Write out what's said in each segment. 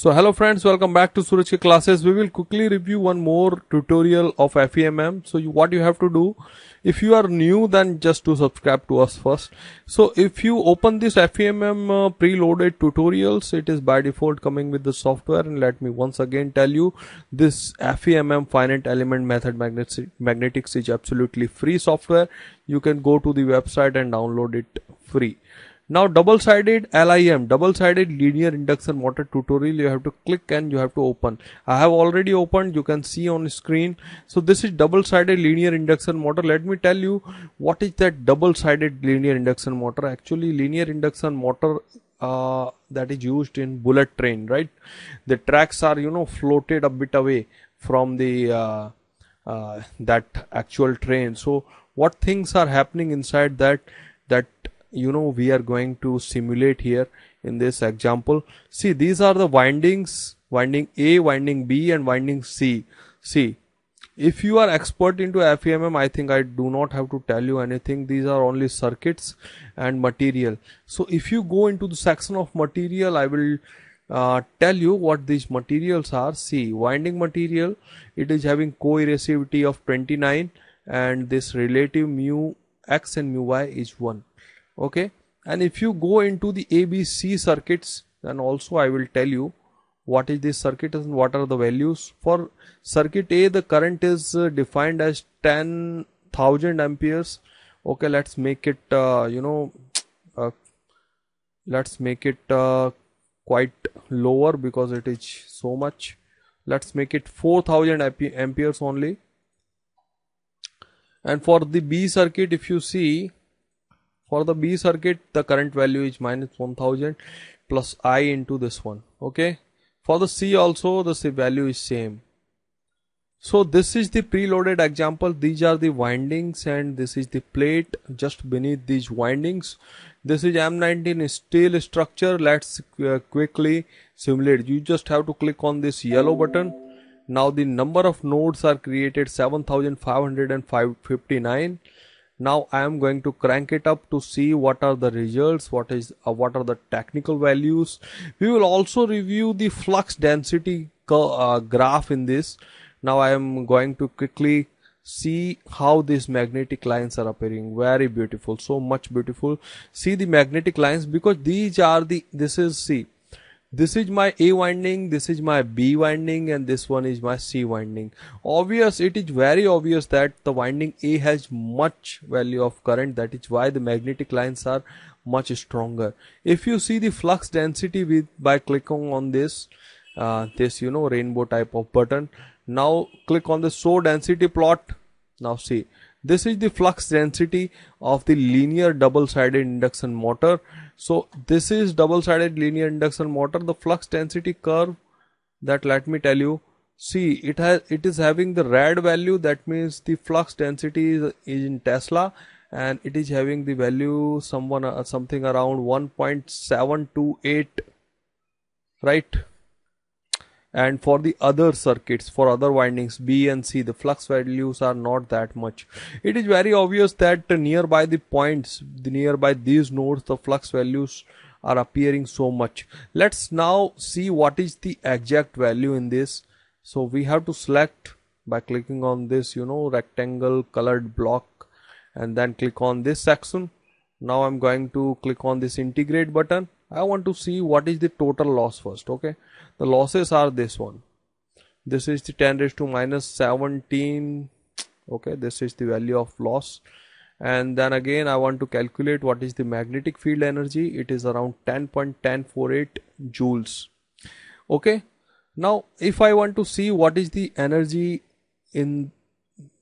So hello friends, welcome back to K classes. We will quickly review one more tutorial of FEMM. So you, what you have to do, if you are new then just to subscribe to us first. So if you open this FEMM uh, preloaded tutorials, it is by default coming with the software and let me once again tell you this FEMM finite element method magnetics is absolutely free software. You can go to the website and download it free. Now double-sided LIM, double-sided linear induction motor tutorial, you have to click and you have to open. I have already opened, you can see on screen. So this is double-sided linear induction motor. Let me tell you what is that double-sided linear induction motor. Actually linear induction motor uh, that is used in bullet train, right? The tracks are, you know, floated a bit away from the uh, uh, that actual train. So what things are happening inside that that you know we are going to simulate here in this example. See these are the windings winding A winding B and winding C. See if you are expert into FEMM I think I do not have to tell you anything. These are only circuits and material. So if you go into the section of material I will uh, tell you what these materials are. See winding material it is having coercivity of 29 and this relative mu x and mu y is 1 okay? And if you go into the ABC circuits then also I will tell you what is this circuit and what are the values. For circuit A the current is uh, defined as 10,000 amperes. Okay let's make it uh, you know uh, let's make it uh, quite lower because it is so much. Let's make it 4000 amperes only. And for the B circuit if you see for the B circuit the current value is minus 1000 plus I into this one okay? For the C also the C value is same. So this is the preloaded example. These are the windings and this is the plate just beneath these windings. This is M19 steel structure. Let's uh, quickly simulate. You just have to click on this yellow button. Now the number of nodes are created 7559 now I am going to crank it up to see what are the results what is uh, what are the technical values. We will also review the flux density uh, graph in this. Now I am going to quickly see how these magnetic lines are appearing. Very beautiful. So much beautiful. See the magnetic lines because these are the this is see this is my A winding, this is my B winding and this one is my C winding. Obvious, it is very obvious that the winding A has much value of current that is why the magnetic lines are much stronger. If you see the flux density with by clicking on this, uh, this you know rainbow type of button. Now click on the show density plot. Now see, this is the flux density of the linear double-sided induction motor. So this is double-sided linear induction motor. The flux density curve that let me tell you see it has it is having the red value. That means the flux density is, is in tesla and it is having the value someone uh, something around 1.728 right and for the other circuits for other windings B and C the flux values are not that much. It is very obvious that nearby the points the nearby these nodes the flux values are appearing so much. Let's now see what is the exact value in this. So we have to select by clicking on this you know rectangle colored block and then click on this section. Now I'm going to click on this integrate button I want to see what is the total loss first okay? The losses are this one. This is the 10 raised to minus 17 okay? This is the value of loss. And then again I want to calculate what is the magnetic field energy. It is around 10.1048 joules okay? Now if I want to see what is the energy in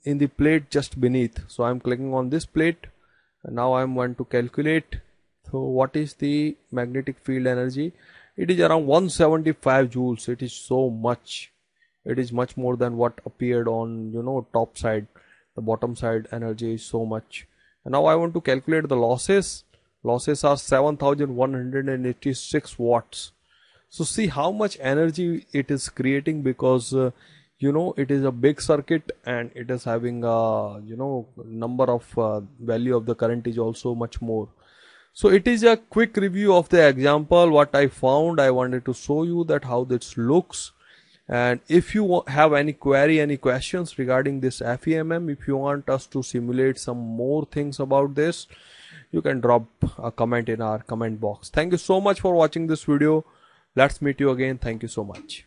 in the plate just beneath so I'm clicking on this plate. And now I'm going to calculate so what is the magnetic field energy? It is around 175 joules. It is so much. It is much more than what appeared on you know top side. The bottom side energy is so much. And now I want to calculate the losses. Losses are 7186 watts. So see how much energy it is creating because uh, you know it is a big circuit and it is having a you know number of uh, value of the current is also much more so it is a quick review of the example. What i found i wanted to show you that how this looks. And if you have any query any questions regarding this femm if you want us to simulate some more things about this you can drop a comment in our comment box. Thank you so much for watching this video. Let's meet you again. Thank you so much